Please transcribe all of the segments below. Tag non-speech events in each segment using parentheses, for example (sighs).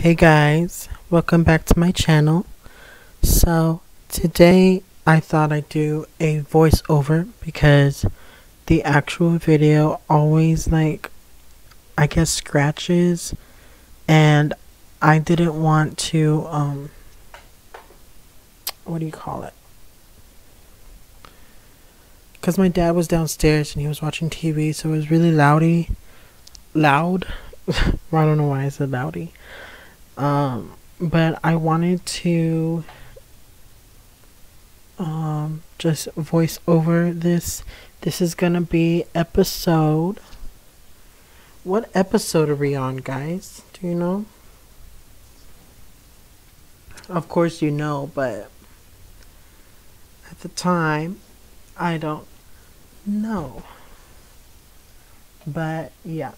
Hey guys, welcome back to my channel. So, today I thought I'd do a voiceover because the actual video always like I guess scratches and I didn't want to um what do you call it? Cuz my dad was downstairs and he was watching TV so it was really loudy loud. (laughs) I don't know why I said loudy. Um, but I wanted to um, just voice over this. This is gonna be episode. What episode are we on, guys? Do you know? Of course, you know, but at the time, I don't know. But yeah.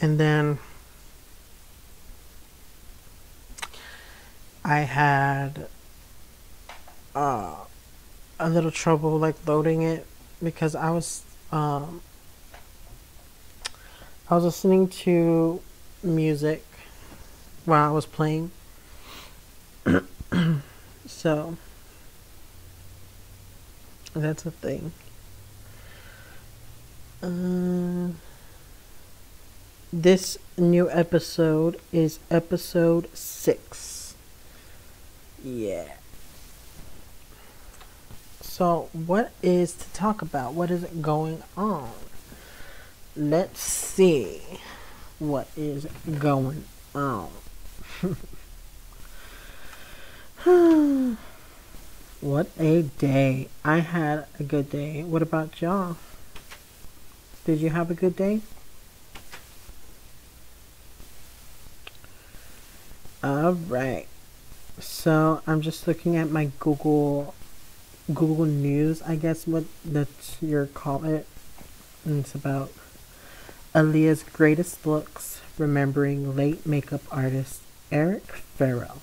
And then I had uh, a little trouble like loading it because I was um, I was listening to music while I was playing. (coughs) So that's a thing. Um this new episode is episode six. Yeah. So, what is to talk about? What is going on? Let's see what is going on. (laughs) what a day. I had a good day. What about y'all? Did you have a good day? All right. So I'm just looking at my Google Google News, I guess what that's your call it. And it's about Aaliyah's greatest looks, remembering late makeup artist Eric Ferrell.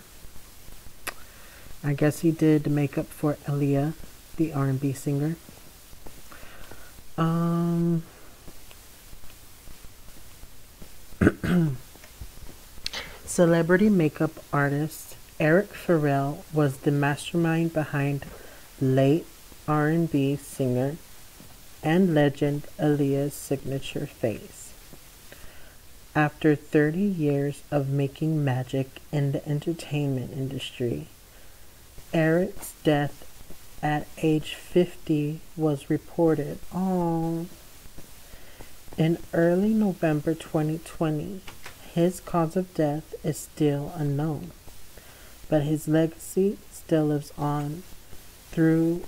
I guess he did makeup for Aaliyah, the R&B singer. Um (clears throat) Celebrity makeup artist Eric Ferrell was the mastermind behind late R&B singer and legend Aaliyah's signature face. After 30 years of making magic in the entertainment industry, Eric's death at age 50 was reported. Oh. In early November 2020, his cause of death is still unknown, but his legacy still lives on through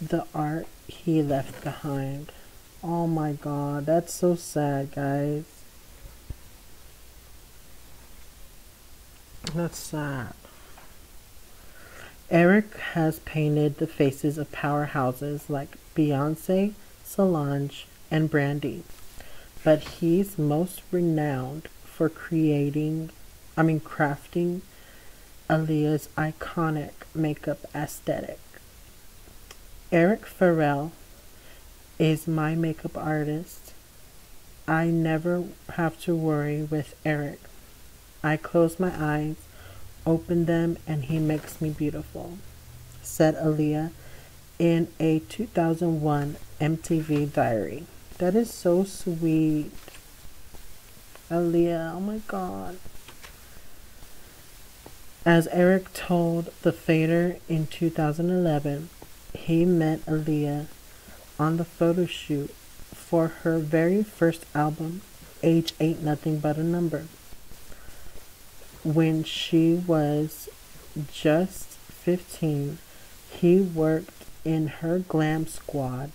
the art he left behind. Oh my god, that's so sad, guys. That's sad. Eric has painted the faces of powerhouses like Beyonce, Solange, and Brandy, but he's most renowned for creating, I mean, crafting Aaliyah's iconic makeup aesthetic. Eric Ferrell is my makeup artist. I never have to worry with Eric. I close my eyes, open them, and he makes me beautiful, said Aaliyah in a 2001 MTV diary. That is so sweet. Aaliyah, oh my god. As Eric told The Fader in 2011, he met Aaliyah on the photo shoot for her very first album, Age Ain't Nothing But a Number, when she was just 15. He worked in her glam squad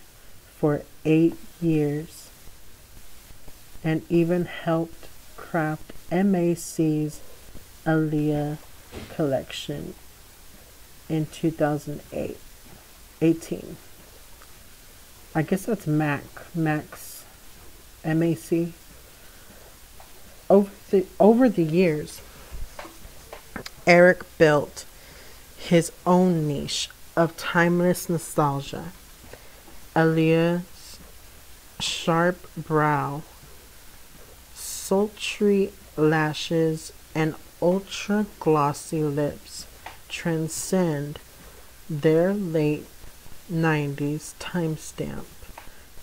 for eight years and even helped craft MAC's Aaliyah collection in 2008 18 I guess that's Mac Max MAC over the over the years Eric built his own niche of timeless nostalgia. Aaliyah sharp brow, sultry lashes, and ultra glossy lips transcend their late 90s timestamp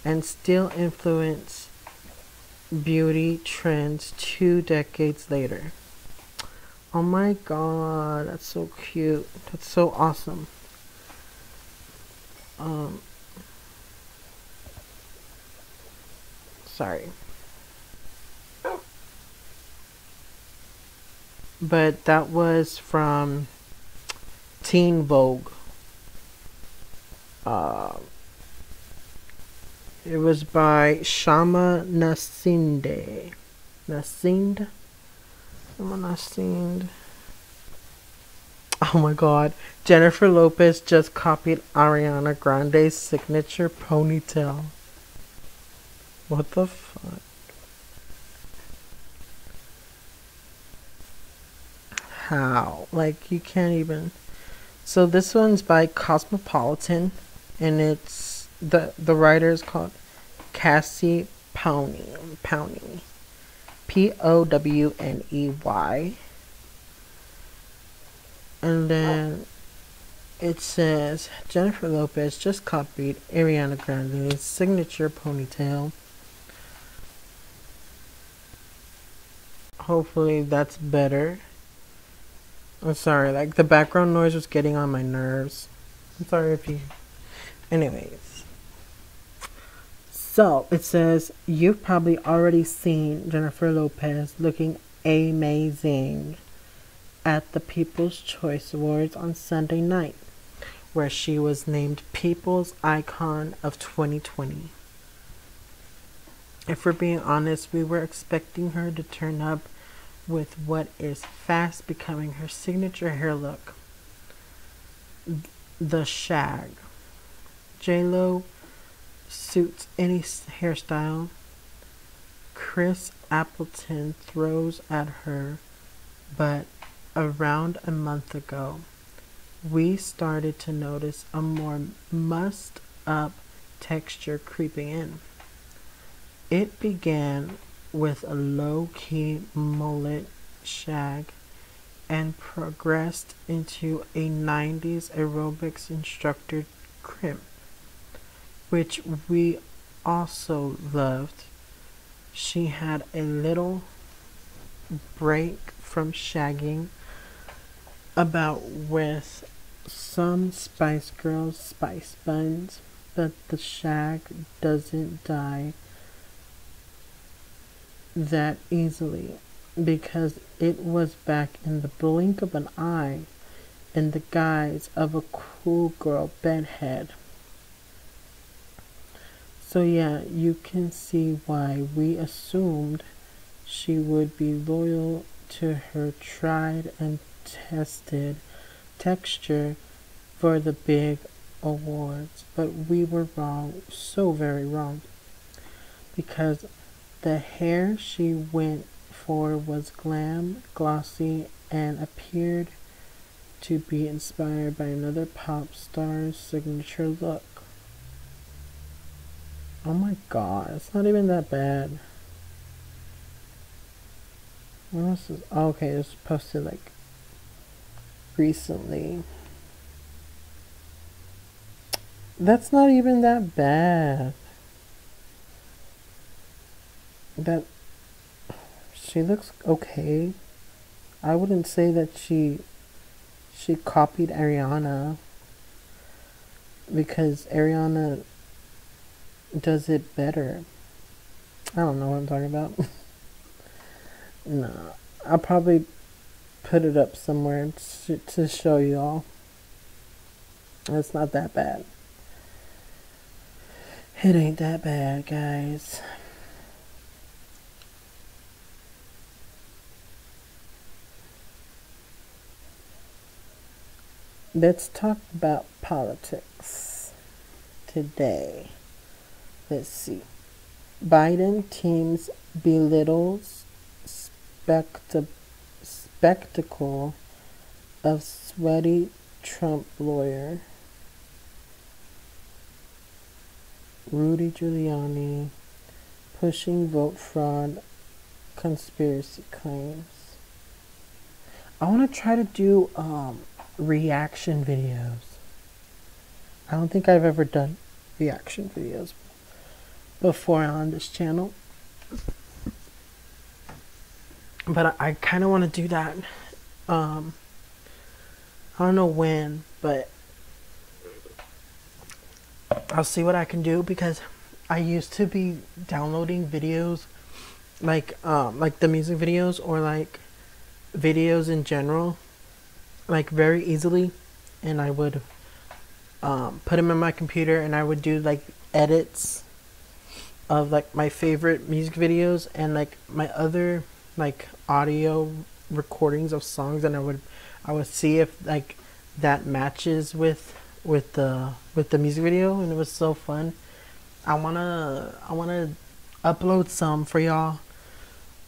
and still influence beauty trends two decades later. Oh my god, that's so cute. That's so awesome. Um, sorry. But that was from Teen Vogue. Uh, it was by Shama Nasinde. Nasinde? Shama Nasinde. Oh my god. Jennifer Lopez just copied Ariana Grande's signature ponytail. What the fuck? How? Like, you can't even. So, this one's by Cosmopolitan, and it's. The, the writer is called Cassie Powney. Powney. P O W N E Y. And then it says Jennifer Lopez just copied Ariana Grande's signature ponytail. Hopefully that's better. I'm sorry, like the background noise was getting on my nerves. I'm sorry if you. Anyways. So it says you've probably already seen Jennifer Lopez looking amazing at the People's Choice Awards on Sunday night, where she was named People's Icon of 2020. If we're being honest, we were expecting her to turn up with what is fast becoming her signature hair look the shag. J-Lo suits any hairstyle. Chris Appleton throws at her, but around a month ago, we started to notice a more mussed up texture creeping in. It began with a low key mullet shag and progressed into a 90s aerobics instructor crimp, which we also loved. She had a little break from shagging about with some Spice Girls spice buns, but the shag doesn't die that easily because it was back in the blink of an eye in the guise of a cool girl bedhead. So, yeah, you can see why we assumed she would be loyal to her tried and tested texture for the big awards. But we were wrong, so very wrong. Because the hair she went for was glam, glossy, and appeared to be inspired by another pop star's signature look. Oh my god, it's not even that bad. What else is oh, okay, it's posted like recently. That's not even that bad. That she looks okay. I wouldn't say that she she copied Ariana because Ariana does it better. I don't know what I'm talking about. (laughs) no, I'll probably put it up somewhere to, to show y'all. It's not that bad. It ain't that bad, guys. Let's talk about politics today. Let's see. Biden teams belittles spectacle spectacle of sweaty Trump lawyer Rudy Giuliani pushing vote fraud conspiracy claims. I want to try to do um, reaction videos. I don't think I've ever done reaction videos before on this channel. But I, I kind of want to do that. Um, I don't know when, but I'll see what I can do because I used to be downloading videos like um like the music videos or like videos in general like very easily and I would um, put them in my computer and I would do like edits of like my favorite music videos and like my other like audio recordings of songs and I would I would see if like that matches with with the with the music video and it was so fun. I wanna I wanna upload some for y'all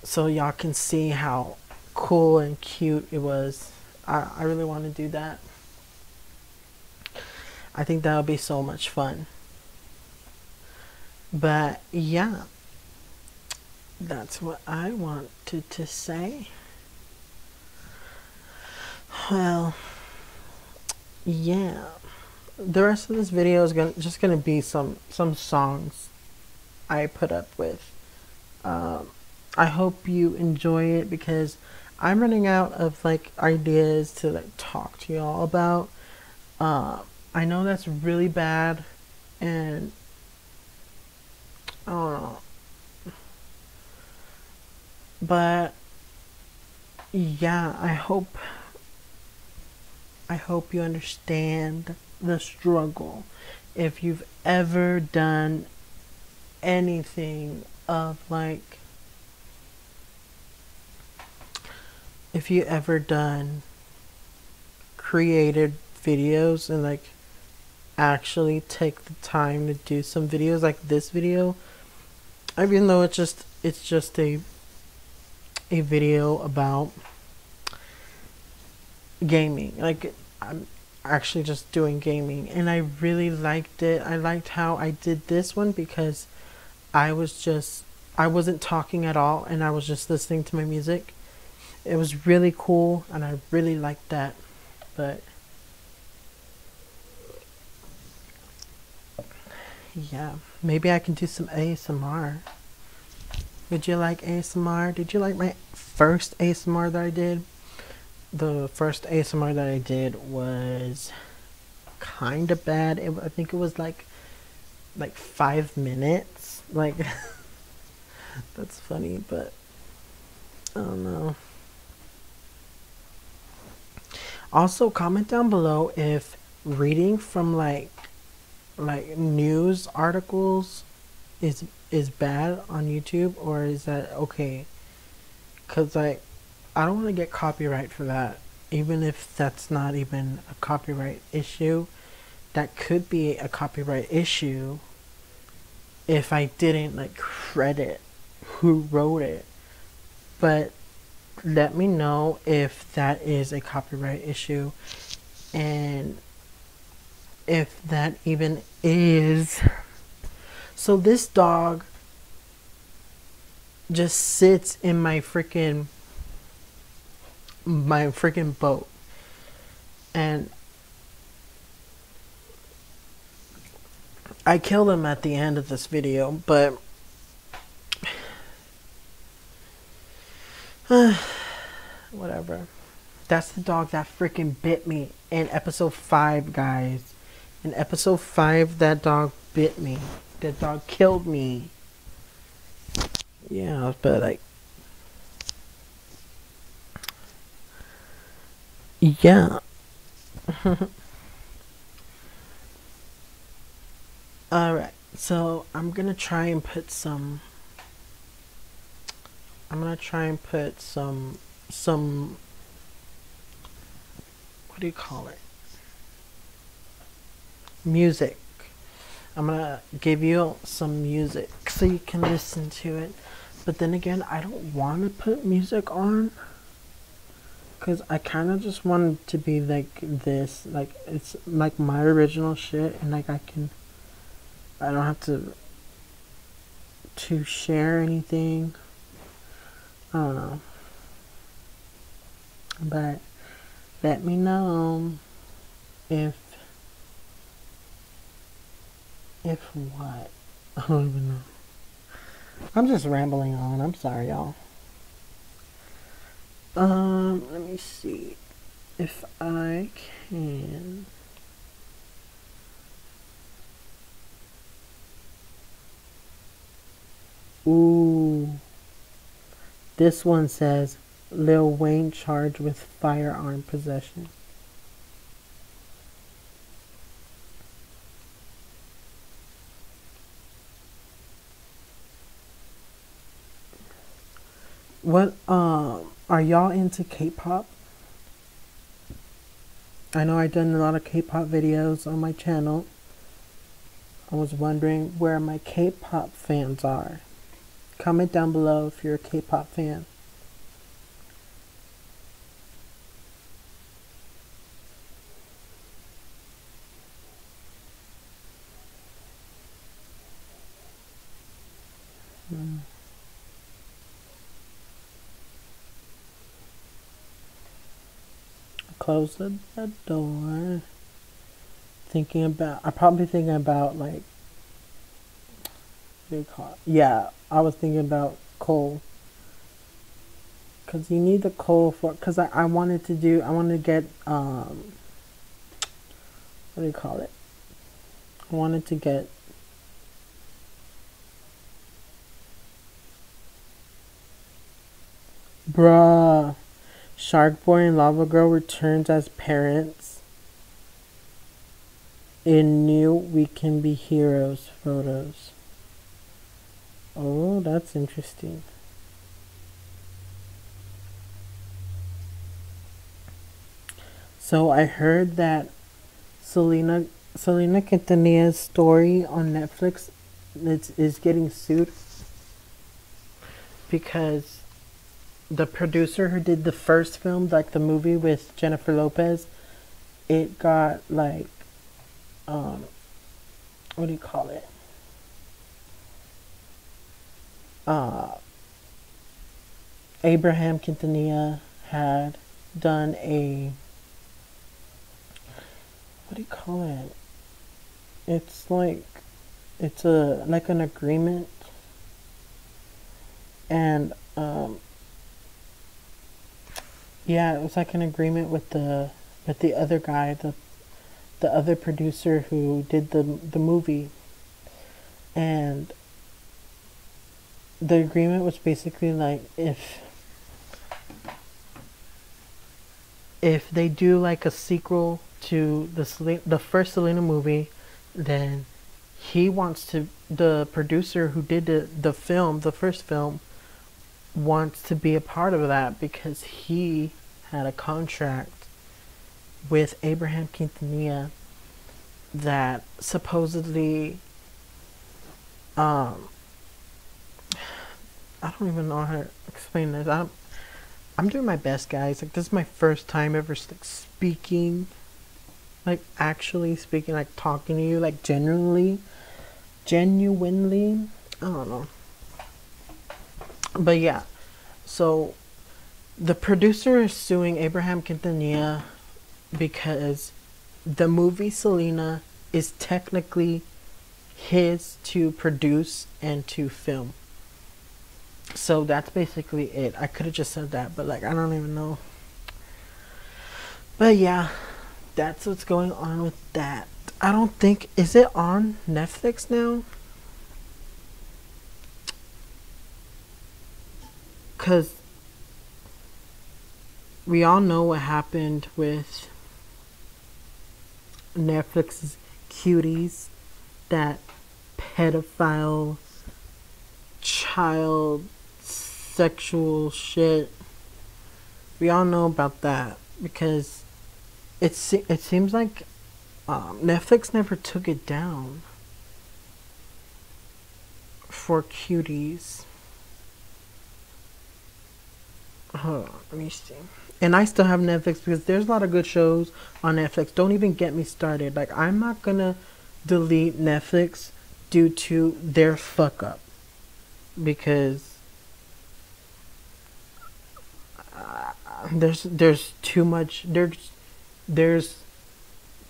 so y'all can see how cool and cute it was. I, I really want to do that. I think that would be so much fun. But yeah, that's what I wanted to say. Well, yeah. The rest of this video is gonna just gonna be some some songs I put up with. Um, I hope you enjoy it because I'm running out of like ideas to like talk to y'all about. Uh, I know that's really bad, and I don't know, but yeah, I hope I hope you understand the struggle. If you've ever done anything of like if you ever done created videos and like actually take the time to do some videos like this video even though it's just it's just a a video about gaming like i'm actually just doing gaming and i really liked it. I liked how i did this one because i was just i wasn't talking at all and i was just listening to my music it was really cool and I really liked that. But yeah, maybe I can do some ASMR. Would you like ASMR? Did you like my first ASMR that I did? The first ASMR that I did was kind of bad. It, I think it was like like five minutes. Like (laughs) that's funny, but I don't know. Also, comment down below if reading from like like news articles is is bad on YouTube or is that okay? Cause like I don't want to get copyright for that, even if that's not even a copyright issue. That could be a copyright issue if I didn't like credit who wrote it. But let me know if that is a copyright issue and if that even is. So this dog just sits in my freaking my freaking boat and I killed him at the end of this video, but (sighs) Whatever. That's the dog that freaking bit me in episode 5, guys. In episode 5, that dog bit me. That dog killed me. Yeah, but like. Yeah. (laughs) Alright, so I'm gonna try and put some I'm gonna try and put some some what do you call it? Music. I'm gonna give you some music so you can listen to it. But then again I don't want to put music on because I kind of just want to be like this like it's like my original shit and like I can I don't have to to share anything. I don't know. But let me know if if what? (laughs) I don't even know. I'm just rambling on. I'm sorry, y'all. Um, let me see if I can. Ooh. This one says Lil Wayne charged with firearm possession. What um are y'all into K-pop? I know I've done a lot of K-pop videos on my channel. I was wondering where my K-pop fans are. Comment down below if you're a K-pop fan. Hmm. Close the, the door. Thinking about, I'm probably thinking about like yeah, I was thinking about coal. Cause you need the coal for. Cause I, I wanted to do. I wanted to get um. What do you call it? I wanted to get. Bruh. Shark Boy and Lava Girl returns as parents in new We Can Be Heroes photos. Oh, that's interesting. So I heard that Selena Selena Quintanilla's story on Netflix is, is getting sued because the producer who did the first film, like the movie with Jennifer Lopez, it got like um what do you call it? Uh, Abraham Quintanilla had done a what do you call it? It's like it's a like an agreement and um yeah, it was like an agreement with the with the other guy, the the other producer who did the the movie. And the agreement was basically like if if they do like a sequel to the the first Selena movie, then he wants to the producer who did the the film, the first film, wants to be a part of that because he had a contract with Abraham Quintanilla that supposedly um I don't even know how to explain this. I'm I'm doing my best, guys. Like this is my first time ever like speaking, like actually speaking, like talking to you, like genuinely, genuinely. I don't know. But yeah, so the producer is suing Abraham Quintanilla because the movie Selena is technically his to produce and to film so that's basically it. I could have just said that, but like I don't even know. But yeah, that's what's going on with that. I don't think is it on Netflix now? Cuz we all know what happened with Netflix's cuties that pedophile child sexual shit. We all know about that because it's it seems like um, Netflix never took it down for cuties. Hold on, let me see. And I still have Netflix because there's a lot of good shows on Netflix. Don't even get me started. Like I'm not gonna delete Netflix due to their fuck up. Because there's there's too much there's there's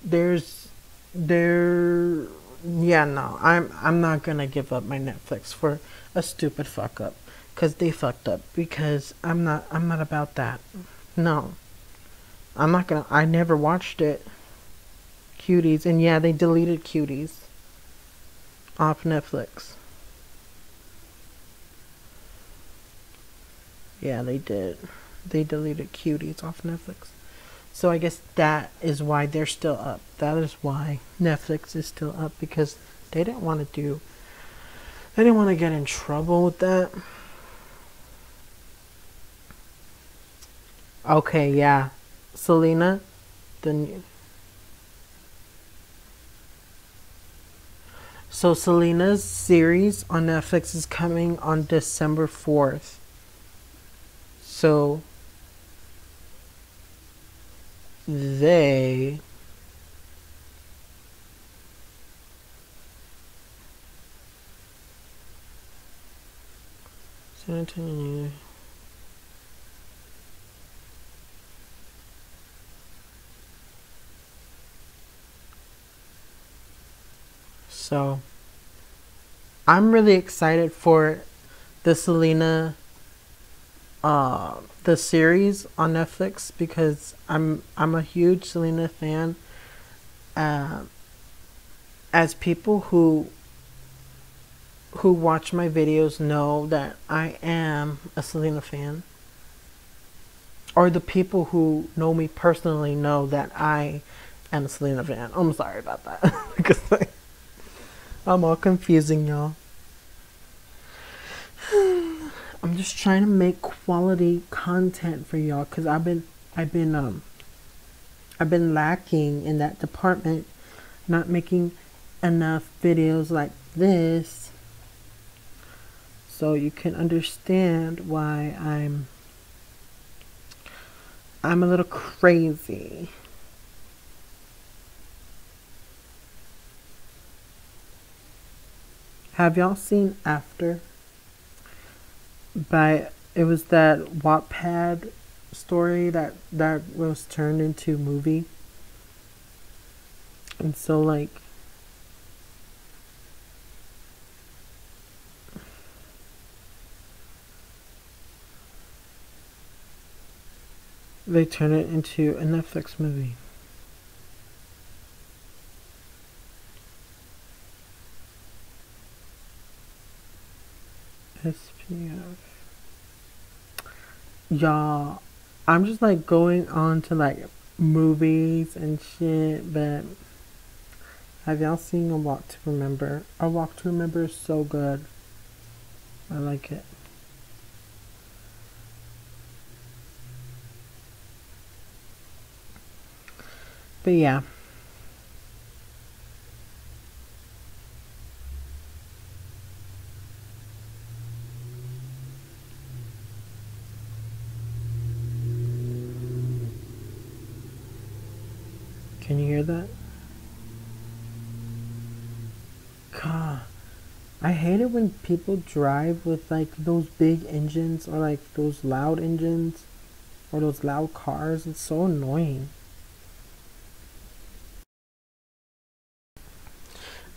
there's there yeah no i'm i'm not gonna give up my netflix for a stupid fuck up because they fucked up because i'm not i'm not about that no. I'm not gonna i never watched it cuties and yeah they deleted cuties off netflix yeah they did they deleted cuties off netflix so I guess that is why they're still up. That is why Netflix is still up because they didn't want to do they didn't want to get in trouble with that. Okay, yeah. Selena the new. So Selena's series on Netflix is coming on December 4th. So they. So I'm really excited for the Selena uh the series on Netflix because I'm I'm a huge Selena fan. Uh, as people who who watch my videos know that I am a Selena fan. Or the people who know me personally know that I am a Selena fan. I'm sorry about that (laughs) because I, I'm all confusing y'all. (sighs) (sighs) (sighs) I'm just trying to make quality content for y'all cuz I've been I've been um I've been lacking in that department not making enough videos like this so you can understand why I'm I'm a little crazy. Have y'all seen After? By it was that Wattpad story that that was turned into movie. And so like they turn it into a Netflix movie. SPF. Y'all, I'm just like going on to like movies and shit, but have y'all seen A Walk to Remember? A Walk to Remember is so good. I like it. But yeah. Can you hear that? God, I hate it when people drive with like those big engines or like those loud engines or those loud cars. It's so annoying.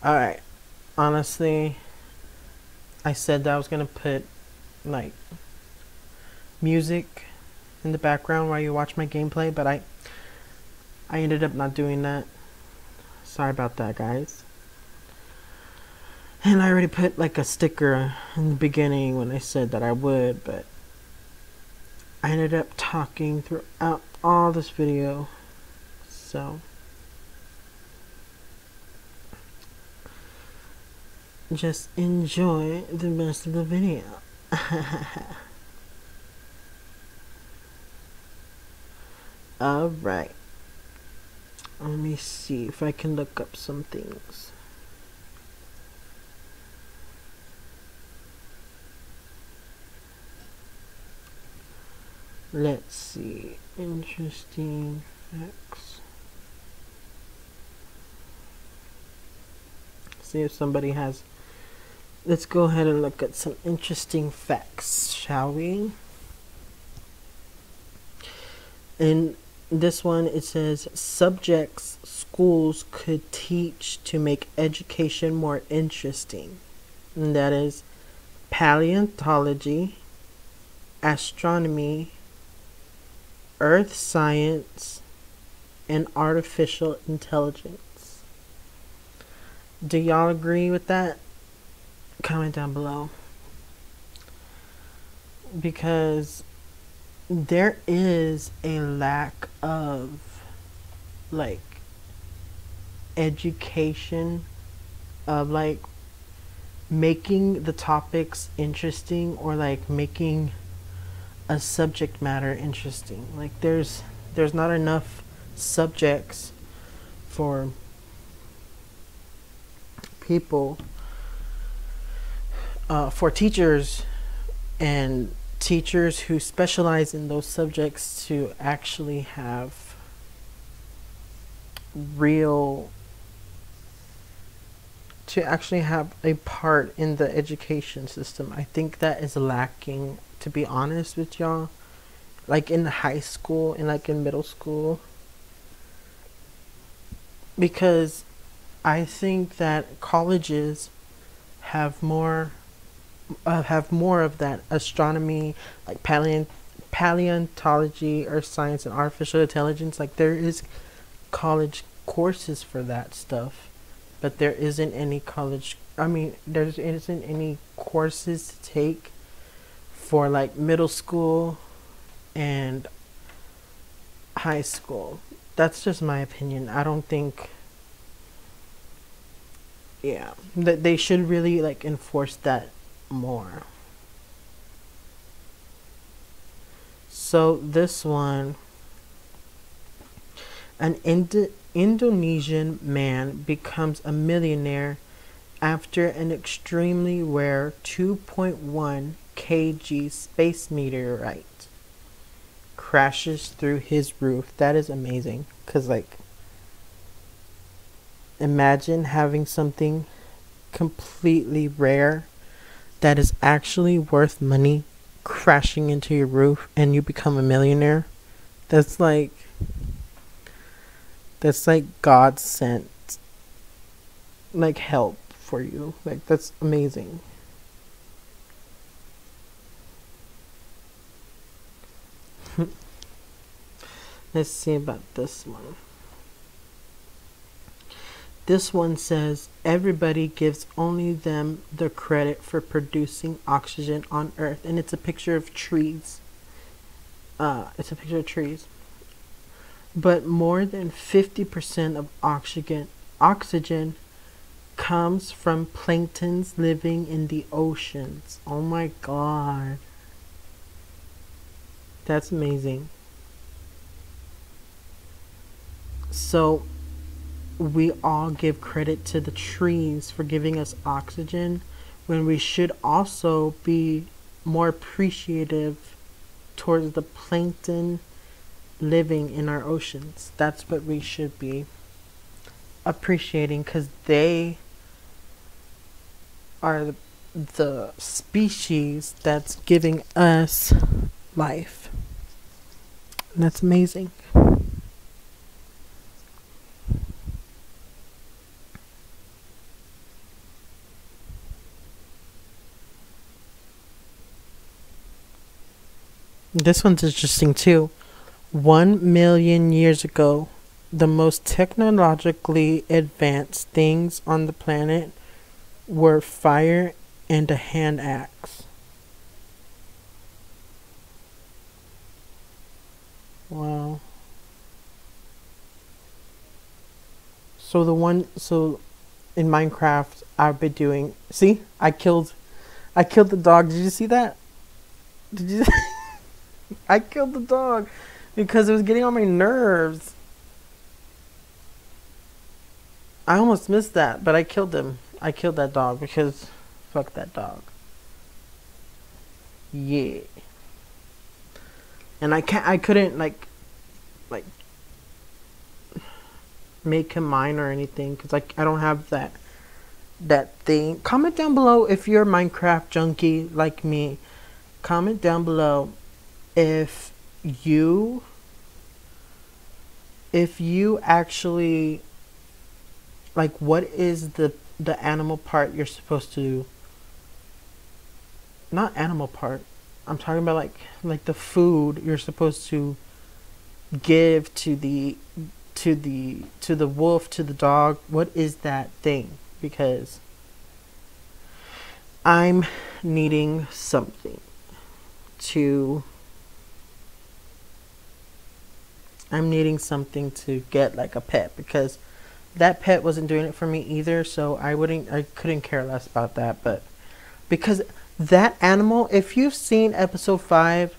Alright, honestly, I said that I was gonna put like music in the background while you watch my gameplay, but I I ended up not doing that. Sorry about that, guys. And I already put like a sticker in the beginning when I said that I would, but I ended up talking throughout all this video. So just enjoy the rest of the video. (laughs) Alright. Let me see if I can look up some things. Let's see. Interesting facts. See if somebody has let's go ahead and look at some interesting facts, shall we? In this one, it says subjects schools could teach to make education more interesting. And that is paleontology, astronomy, earth science, and artificial intelligence. Do y'all agree with that? Comment down below. Because there is a lack of like education of like making the topics interesting or like making a subject matter interesting like there's there's not enough subjects for people uh, for teachers and teachers who specialize in those subjects to actually have real to actually have a part in the education system. I think that is lacking to be honest with y'all. Like in high school and like in middle school. Because I think that colleges have more uh, have more of that astronomy, like paleont- paleontology, earth science, and artificial intelligence. Like there is college courses for that stuff, but there isn't any college. I mean, there isn't any courses to take for like middle school and high school. That's just my opinion. I don't think yeah that they should really like enforce that more. So this one, an Ind- Indonesian man becomes a millionaire after an extremely rare 2.1 kg space meteorite crashes through his roof. That is amazing. Because, like, imagine having something completely rare that is actually worth money crashing into your roof and you become a millionaire. That's like that's like God sent like help for you. Like that's amazing. (laughs) Let's see about this one. This one says everybody gives only them the credit for producing oxygen on Earth, and it's a picture of trees. Uh, it's a picture of trees. But more than 50% of oxygen oxygen comes from planktons living in the oceans. Oh my god. That's amazing. So we all give credit to the trees for giving us oxygen when we should also be more appreciative towards the plankton living in our oceans. That's what we should be appreciating because they are the, species that's giving us life. And that's amazing. This one's interesting too. One million years ago, the most technologically advanced things on the planet were fire and a hand axe. Wow. So the one so in Minecraft I've been doing see I killed I killed the dog. Did you see that? Did you (laughs) I killed the dog because it was getting on my nerves. I almost missed that, but I killed him. I killed that dog because fuck that dog. Yeah. And I can't I couldn't like like make him mine or anything cuz like I don't have that that thing. Comment down below if you're a Minecraft junkie like me. Comment down below if you if you actually like what is the the animal part you're supposed to not animal part. I'm talking about like like the food you're supposed to give to the to the to the wolf to the dog. What is that thing? Because I'm needing something to I'm needing something to get like a pet because that pet wasn't doing it for me either, so I wouldn't I couldn't care less about that, but because that animal, if you've seen episode 5,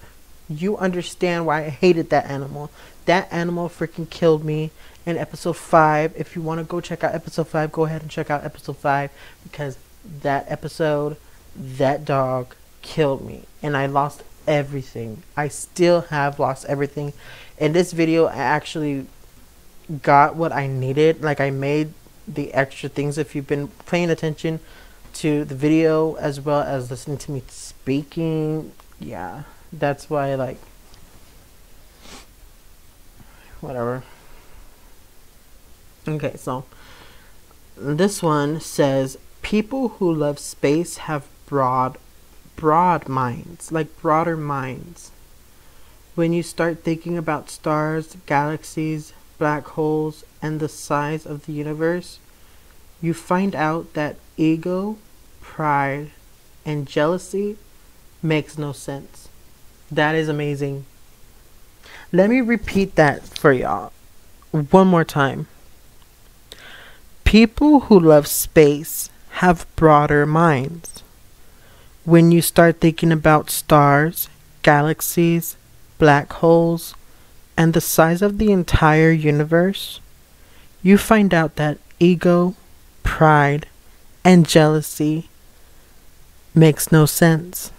you understand why I hated that animal. That animal freaking killed me in episode 5. If you want to go check out episode 5, go ahead and check out episode 5 because that episode, that dog killed me and I lost everything. I still have lost everything. In this video, I actually got what I needed. Like I made the extra things. If you've been paying attention to the video as well as listening to me speaking, yeah, that's why like whatever. Okay, so this one says people who love space have broad broad minds, like broader minds. When you start thinking about stars, galaxies, black holes, and the size of the universe, you find out that ego, pride, and jealousy makes no sense. That is amazing. Let me repeat that for y'all one more time. People who love space have broader minds. When you start thinking about stars, galaxies, black holes, and the size of the entire universe, you find out that ego, pride, and jealousy makes no sense.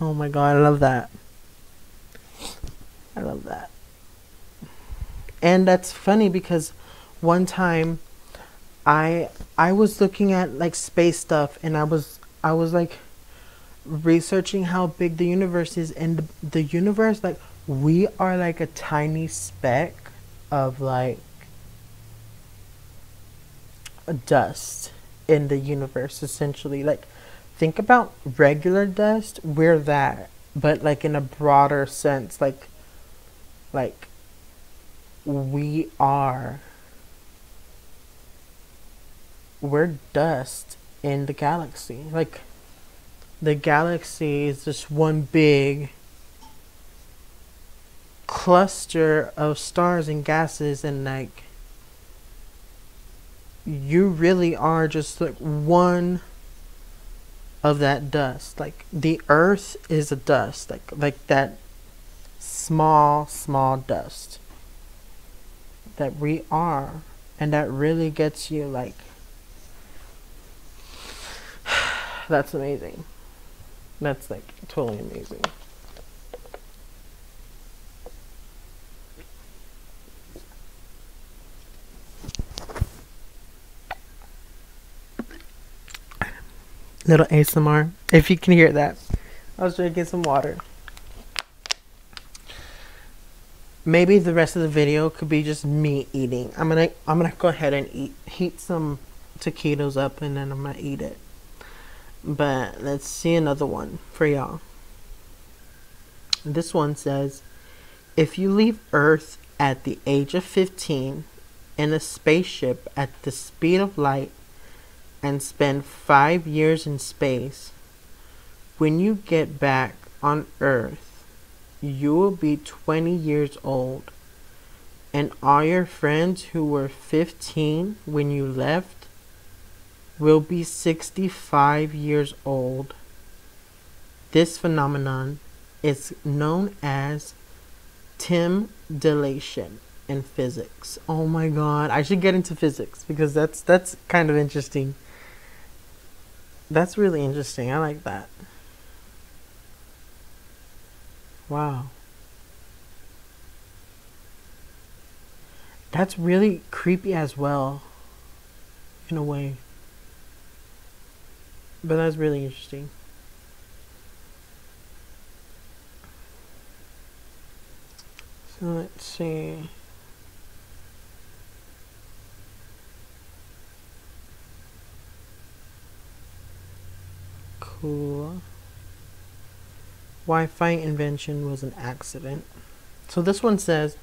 Oh my god, I love that. I love that. And that's funny because one time I I was looking at like space stuff and I was I was like researching how big the universe is and the, the universe like we are like a tiny speck of like dust in the universe essentially like think about regular dust we're that but like in a broader sense like like we are. We're dust in the galaxy. Like the galaxy is just one big cluster of stars and gases and like you really are just like one of that dust. Like the earth is a dust like like that small small dust that we are and that really gets you like (sighs) that's amazing. That's like totally amazing little ASMR. If you can hear that, I was drinking some water. Maybe the rest of the video could be just me eating. I'm gonna I'm gonna go ahead and eat heat some taquitos up and then I'm gonna eat it. But let's see another one for y'all. This one says, if you leave Earth at the age of 15 in a spaceship at the speed of light and spend five years in space, when you get back on Earth, you will be 20 years old, and all your friends who were 15 when you left will be 65 years old. This phenomenon is known as time dilation in physics. Oh my god, I should get into physics because that's that's kind of interesting. That's really interesting. I like that. Wow. That's really creepy as well, in a way. But that's really interesting. So let's see. Cool. Wi-Fi invention was an accident. So this one says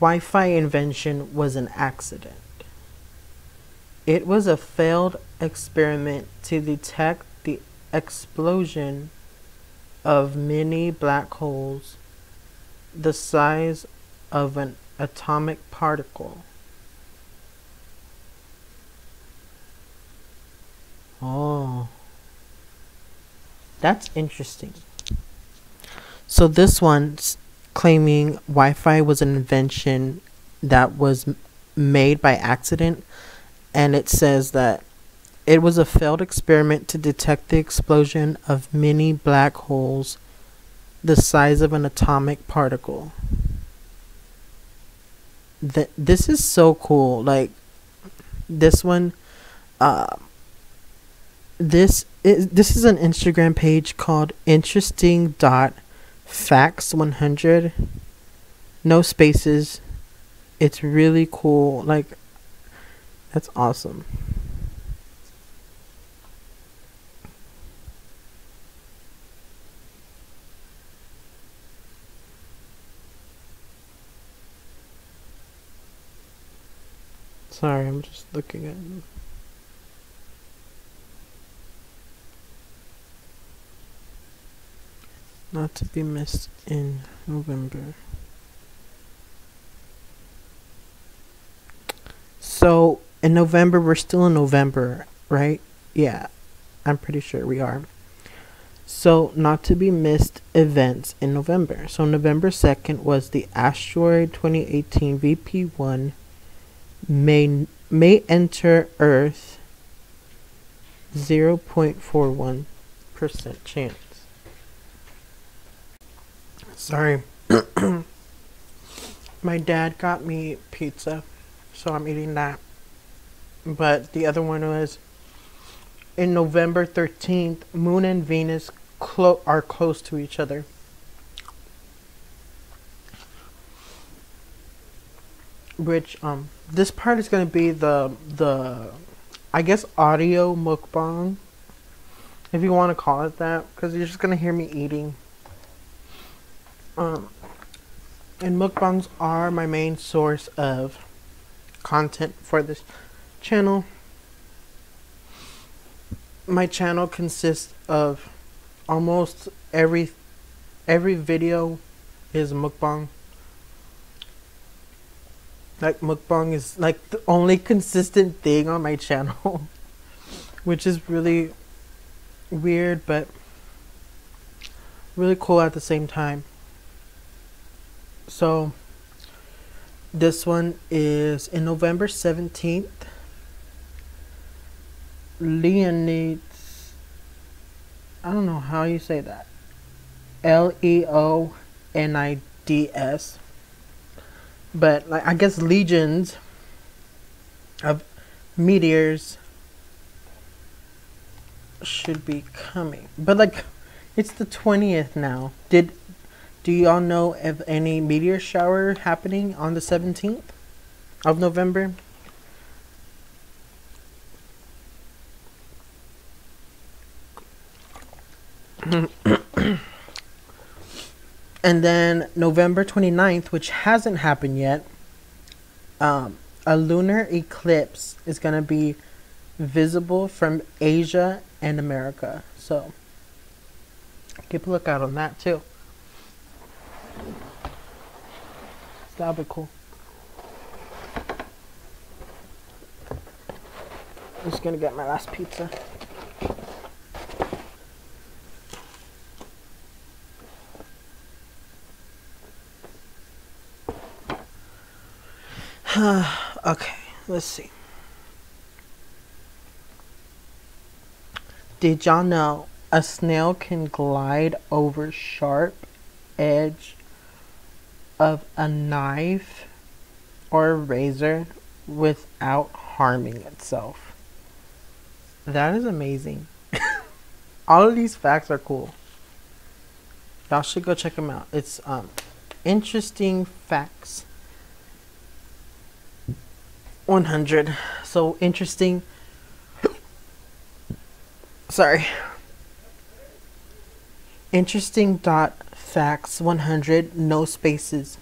Wi-Fi invention was an accident. It was a failed experiment to detect the explosion of many black holes the size of an atomic particle. Oh. That's interesting. So this one's claiming Wi-Fi was an invention that was made by accident and it says that it was a failed experiment to detect the explosion of many black holes the size of an atomic particle. That this is so cool. Like this one, uh, this is this is an Instagram page called interesting dot facts 100 no spaces. It's really cool. Like that's awesome. Sorry, I'm just looking at Not to be missed in November. So in November, we're still in November, right? Yeah, I'm pretty sure we are. So, not to be missed events in November. So, November 2nd was the Asteroid 2018 VP1 may, may enter Earth 0.41% chance. Sorry. (clears throat) My dad got me pizza, so I'm eating that but the other one was in November 13th, Moon and Venus clo- are close to each other. Which um this part is going to be the the I guess audio mukbang if you want to call it that cuz you're just going to hear me eating. Um and mukbangs are my main source of content for this channel. My channel consists of almost every every video is mukbang. Like mukbang is like the only (laughs) consistent thing on my channel, (laughs) which is really weird but really cool at the same time. So this one is in November 17th Leonids. I don't know how you say that. L E O N I D S. But like I guess legions of meteors should be coming. But like it's the 20th now. Did do y'all know of any meteor shower happening on the 17th of November? (coughs) and then November 29th, which hasn't happened yet, um, a lunar eclipse is going to be visible from Asia and America. So keep a lookout on that too. That'll be cool. I'm just gonna get my last pizza. (sighs) okay, let's see. Did y'all know a snail can glide over sharp edge of a knife or a razor without harming itself? That is amazing. (coughs) All of these facts are cool. Y'all should go check them out. It's um, interesting facts. 100. So interesting. (coughs) Sorry. Interesting dot facts 100 no spaces.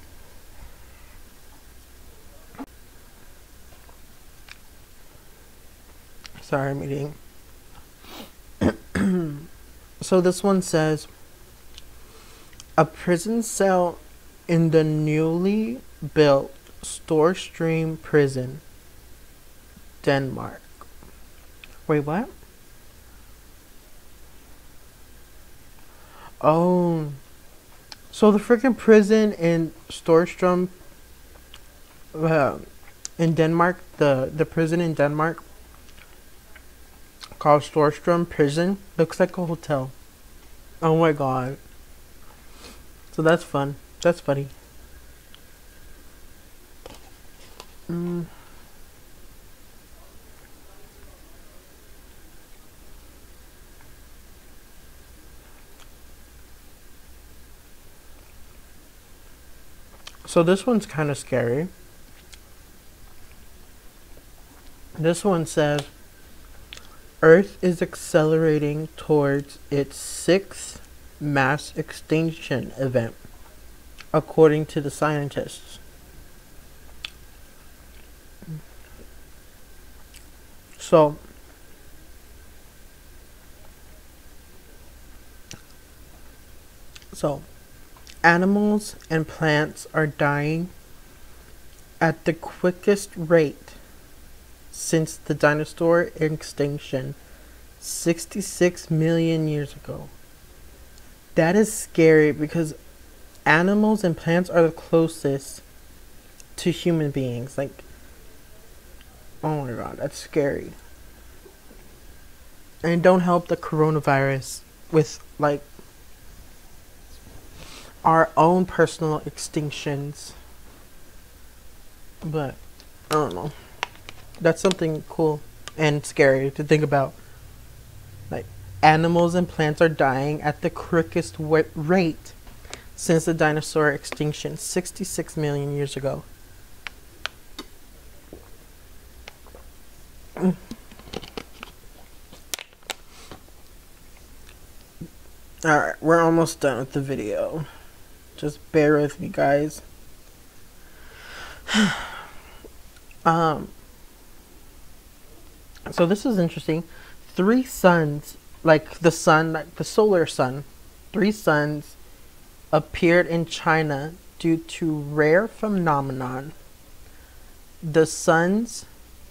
Sorry, I'm eating. (coughs) so this one says a prison cell in the newly built Storstrøm prison, Denmark. Wait, what? Oh. So the freaking prison in Storstrøm uh, in Denmark, the the prison in Denmark called Storstrøm Prison looks like a hotel. Oh my god. So that's fun. That's funny. Mm. So this one's kind of scary. This one says Earth is accelerating towards its sixth mass extinction event, according to the scientists. So, so animals and plants are dying at the quickest rate since the dinosaur extinction 66 million years ago. That is scary because animals and plants are the closest to human beings. Like, oh my god, that's scary. And don't help the coronavirus with, like, our own personal extinctions. But, I don't know that's something cool and scary to think about. Like animals and plants are dying at the quickest rate since the dinosaur extinction 66 million years ago. Alright, we're almost done with the video. Just bear with me, guys. (sighs) um, so this is interesting. Three suns, like the sun, like the solar sun, three suns appeared in China due to rare phenomenon. The suns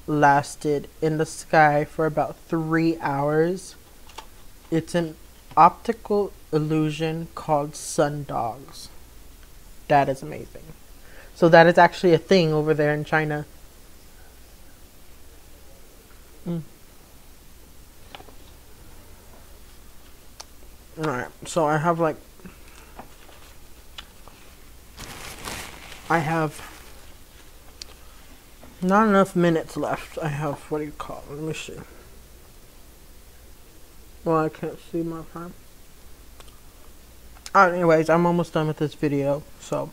lasted in the sky for about three hours. It's an optical illusion called sun dogs. That is amazing. So that is actually a thing over there in China. Mm. Alright, so I have like I have not enough minutes left. I have what do you call it? Let me see. Well I can't see my time. Alright, anyways, I'm almost done with this video, so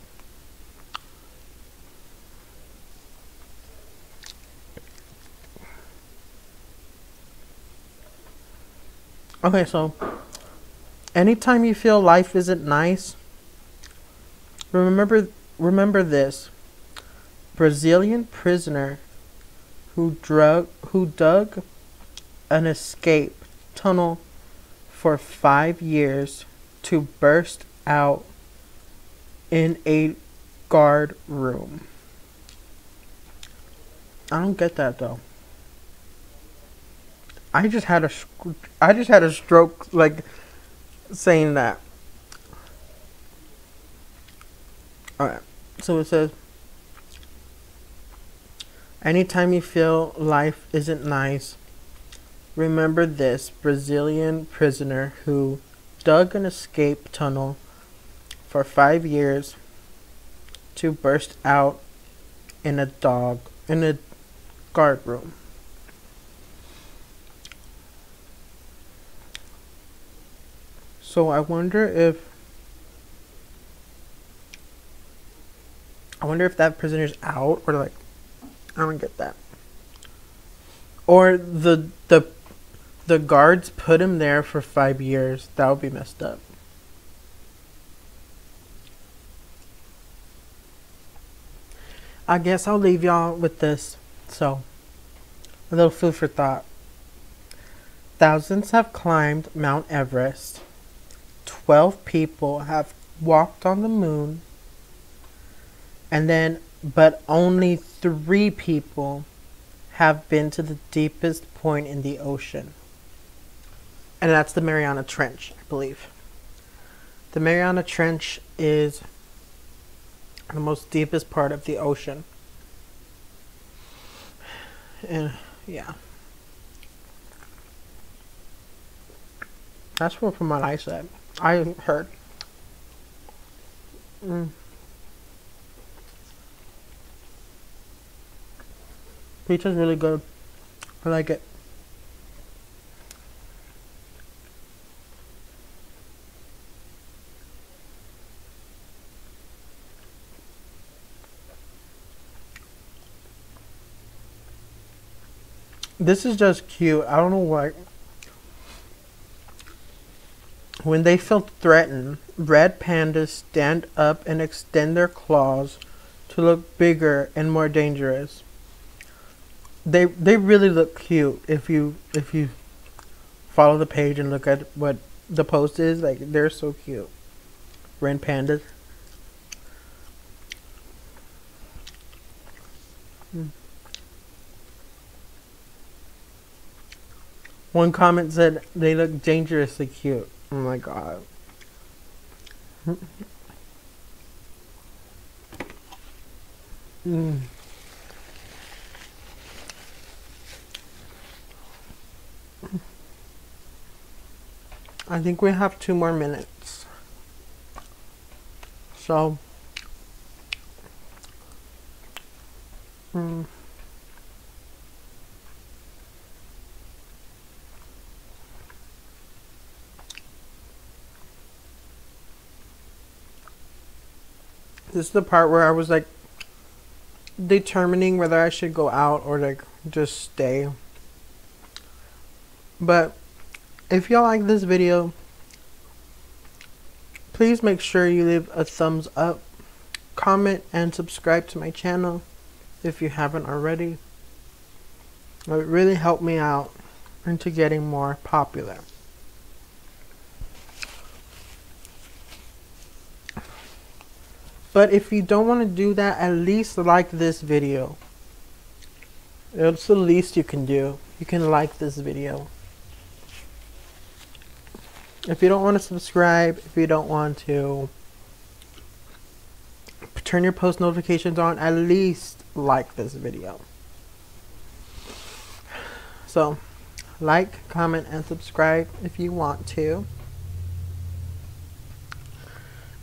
Okay, so anytime you feel life isn't nice, remember remember this. Brazilian prisoner who drug who dug an escape tunnel for 5 years to burst out in a guard room. I don't get that though. I just had a I just had a stroke like saying that. Alright, so it says Anytime you feel life isn't nice, remember this Brazilian prisoner who dug an escape tunnel for five years to burst out in a dog in a guard room. So I wonder if I wonder if that prisoner's out or like I don't get that. Or the the the guards put him there for five years. That would be messed up. I guess I'll leave y'all with this. So, a little food for thought. Thousands have climbed Mount Everest. Twelve people have walked on the moon. And then, but only three people have been to the deepest point in the ocean. And that's the Mariana Trench, I believe. The Mariana Trench is the most deepest part of the ocean. And yeah. That's what from what I said. I heard. Mm. Pizza's really good. I like it. This is just cute. I don't know why. When they feel threatened, red pandas stand up and extend their claws to look bigger and more dangerous. They they really look cute if you if you follow the page and look at what the post is like they're so cute. Red pandas. One comment said they look dangerously cute. Oh my god. mm. I think we have two more minutes. So. Mm. This is the part where I was like determining whether I should go out or like just stay. But if y'all like this video, please make sure you leave a thumbs up, comment, and subscribe to my channel if you haven't already. It really help me out into getting more popular. But if you don't want to do that, at least like this video. It's the least you can do. You can like this video. If you don't want to subscribe, if you don't want to turn your post notifications on, at least like this video. So, like, comment, and subscribe if you want to.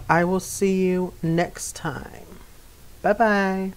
I will see you next time. Bye bye.